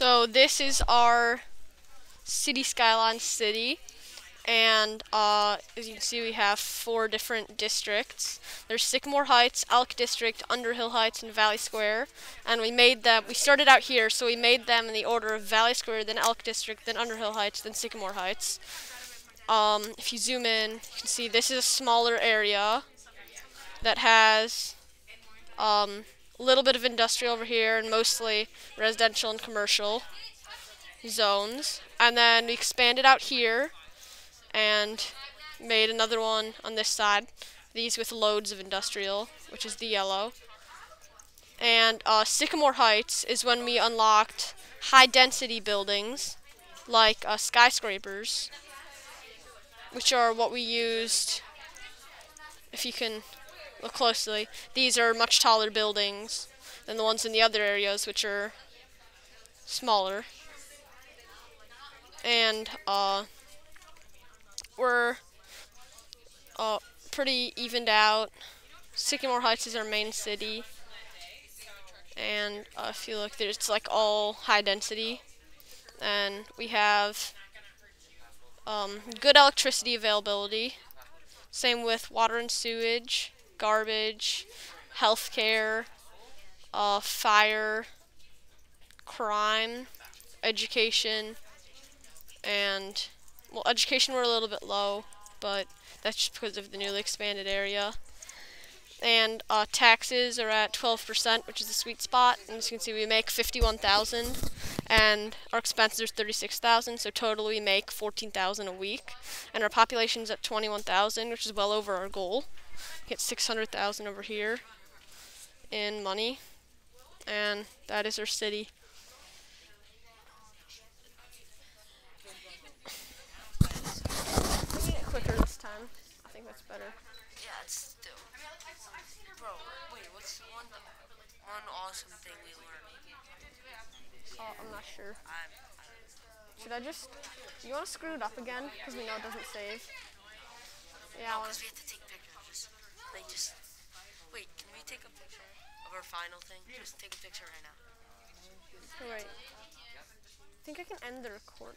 So this is our city skyline city. And uh, as you can see, we have four different districts. There's Sycamore Heights, Elk District, Underhill Heights, and Valley Square. And we made them, we started out here, so we made them in the order of Valley Square, then Elk District, then Underhill Heights, then Sycamore Heights. Um, if you zoom in, you can see this is a smaller area that has um, a little bit of industrial over here and mostly residential and commercial zones. And then we expanded out here and made another one on this side. These with loads of industrial, which is the yellow. And uh, Sycamore Heights is when we unlocked high density buildings like uh, skyscrapers, which are what we used. If you can look closely, these are much taller buildings than the ones in the other areas, which are smaller. And uh, we're uh, pretty evened out. Sycamore Heights is our main city. And uh, if you look, there's like all high density. And we have um, good electricity availability. Same with water and sewage, garbage, healthcare, uh, fire, crime, education, and well, education we're a little bit low, but that's just because of the newly expanded area. And uh, taxes are at 12%, which is the sweet spot. And as you can see, we make 51,000, and our expenses are 36,000. So total, we make 14,000 a week, and our population's at 21,000, which is well over our goal. Get 600,000 over here in money, and that is our city. quicker this time. I think that's better. Yeah, it's still. Bro, wait, what's one one awesome thing we learned? Oh, I'm not sure. I'm, Should I just? You want to screw it up again? Because we know it doesn't save. Yeah, I want because to. we have to take pictures. They just. Wait, can we take a picture of our final thing? Just take a picture right now. Wait. I think I can end the record.